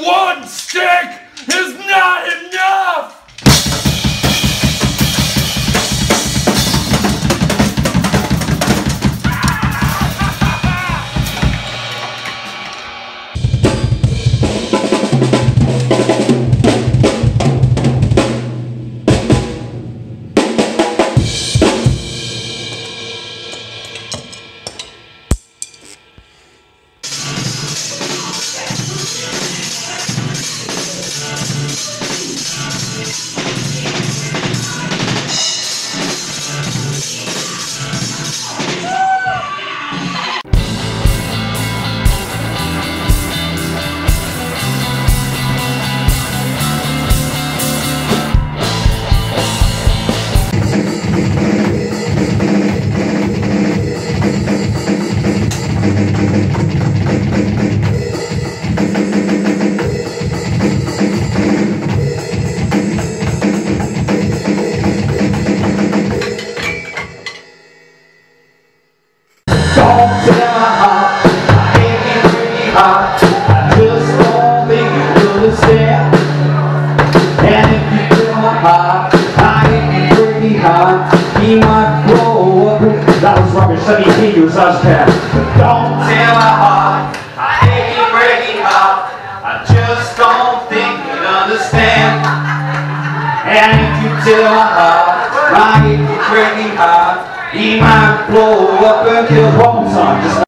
one stick! behind He might grow up That was from your sunny hear you, Zazcat But don't tear my heart I hate you breaking heart I just don't think you'd understand. And if you tear my heart I My aching breaking heart He might blow up and kill Robinson